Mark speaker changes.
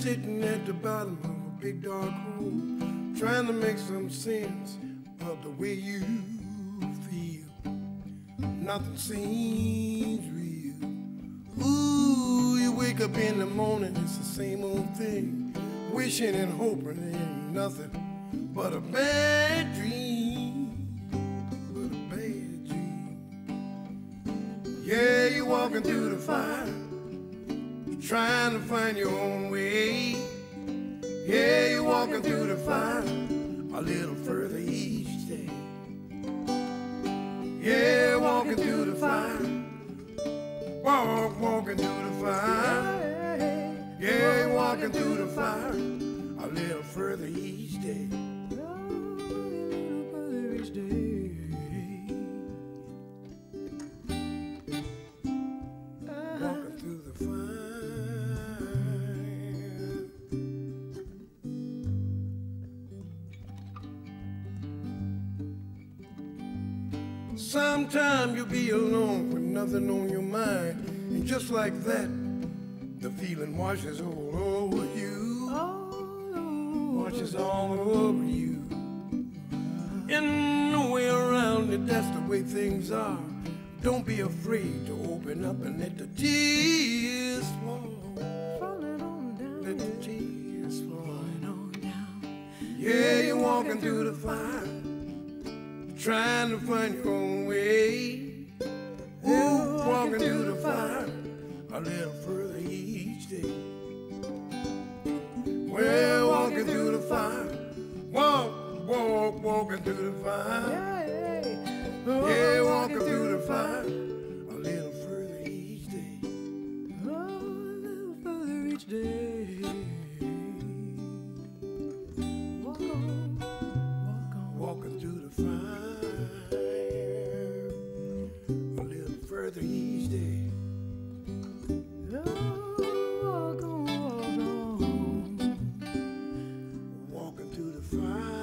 Speaker 1: sitting at the bottom of a big dark hole, trying to make some sense of the way you feel. Nothing seems real. Ooh, you wake up in the morning, it's the same old thing. Wishing and hoping ain't nothing but a bad dream. But a bad dream. Yeah, you're walking through the fire, trying to find your own way. Yeah, you're walking through the fire a little further each day. Yeah, walking through the fire. Walk, walking through the fire. Yeah, walking through the fire a little further each day. Sometime you'll be alone with nothing on your mind, and just like that, the feeling washes all over you. Washes all over you. And no way around it, that's the way things are. Don't be afraid to open up and let the tears fall. Let the tears fall. Yeah, you're walking through the fire, trying to find your own way. Ooh, walking through the fire, a little further each day. Well, walking through the fire, walk, walk, walking through the fire. Yeah, walking through the fire, further each eh? day. Walking through the fire.